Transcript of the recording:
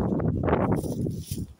よし。